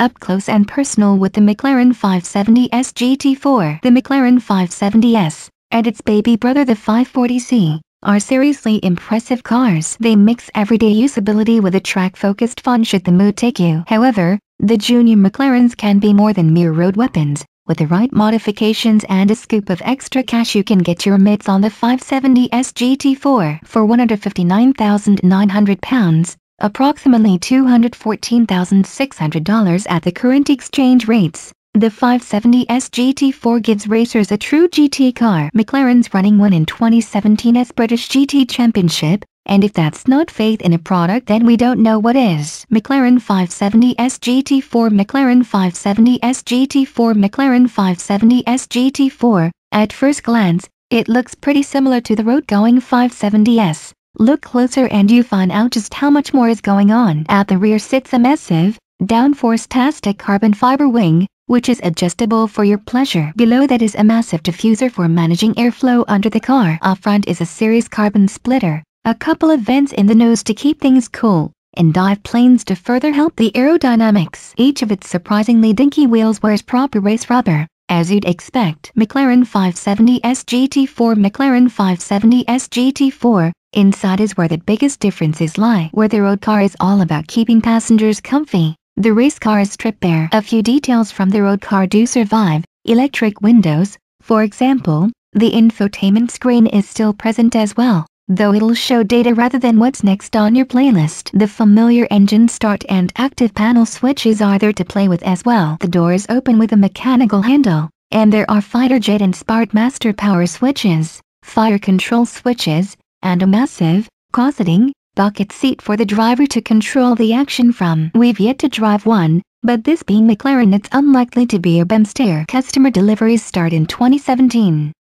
Up close and personal with the McLaren 570S GT4. The McLaren 570S, and its baby brother the 540C, are seriously impressive cars. They mix everyday usability with a track-focused fun should the mood take you. However, the junior McLarens can be more than mere road weapons. With the right modifications and a scoop of extra cash you can get your mitts on the 570S GT4 for £159,900, approximately $214,600 at the current exchange rates. The 570S GT4 gives racers a true GT car. McLaren's running one in 2017's British GT Championship, and if that's not faith in a product then we don't know what is. McLaren 570S GT4 McLaren 570S GT4 McLaren 570S GT4 At first glance, it looks pretty similar to the road-going 570S. Look closer and you find out just how much more is going on. At the rear sits a massive, downforce-tastic carbon fiber wing, which is adjustable for your pleasure. Below that is a massive diffuser for managing airflow under the car. Up front is a series carbon splitter, a couple of vents in the nose to keep things cool, and dive planes to further help the aerodynamics. Each of its surprisingly dinky wheels wears proper race rubber, as you'd expect. McLaren 570S GT4 McLaren 570S GT4 Inside is where the biggest differences lie. Where the road car is all about keeping passengers comfy, the race car is stripped bare. A few details from the road car do survive, electric windows, for example, the infotainment screen is still present as well, though it'll show data rather than what's next on your playlist. The familiar engine start and active panel switches are there to play with as well. The doors open with a mechanical handle, and there are fighter jet and Sport Master power switches, fire control switches, and a massive, cosseting, bucket seat for the driver to control the action from. We've yet to drive one, but this being McLaren it's unlikely to be a bumster. Customer deliveries start in 2017.